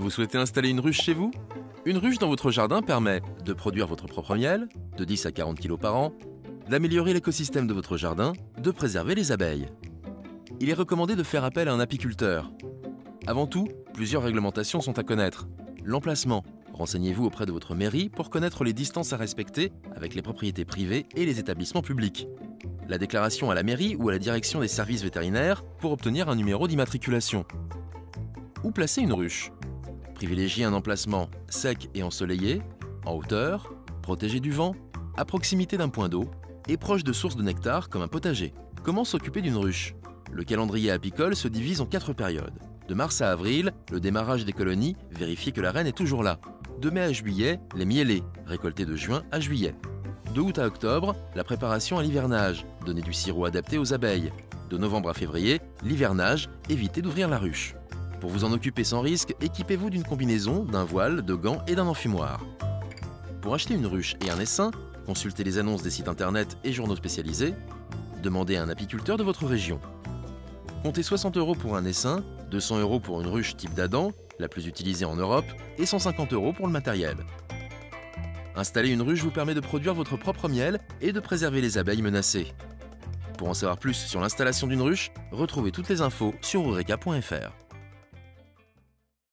Vous souhaitez installer une ruche chez vous? Une ruche dans votre jardin permet de produire votre propre miel, de 10 à 40 kg par an, d'améliorer l'écosystème de votre jardin, de préserver les abeilles. Il est recommandé de faire appel à un apiculteur. Avant tout, plusieurs réglementations sont à connaître. L'emplacement. Renseignez-vous auprès de votre mairie pour connaître les distances à respecter avec les propriétés privées et les établissements publics. La déclaration à la mairie ou à la direction des services vétérinaires pour obtenir un numéro d'immatriculation. Où placer une ruche? Privilégiez un emplacement sec et ensoleillé, en hauteur, protégé du vent, à proximité d'un point d'eau et proche de sources de nectar comme un potager. Comment s'occuper d'une ruche? Le calendrier apicole se divise en quatre périodes. De mars à avril, le démarrage des colonies, vérifiez que la reine est toujours là. De mai à juillet, les miellés, récoltés de juin à juillet. De août à octobre, la préparation à l'hivernage, donner du sirop adapté aux abeilles. De novembre à février, l'hivernage, évitez d'ouvrir la ruche. Pour vous en occuper sans risque, équipez-vous d'une combinaison, d'un voile, de gants et d'un enfumoir. Pour acheter une ruche et un essaim, consultez les annonces des sites internet et journaux spécialisés. Demandez à un apiculteur de votre région. Comptez 60 euros pour un essaim, 200 euros pour une ruche type d'Adam, la plus utilisée en Europe, et 150 euros pour le matériel. Installer une ruche vous permet de produire votre propre miel et de préserver les abeilles menacées. Pour en savoir plus sur l'installation d'une ruche, retrouvez toutes les infos sur eureka.fr.